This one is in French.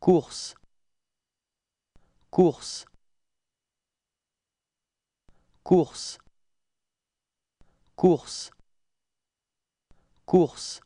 course, course, course, course, course.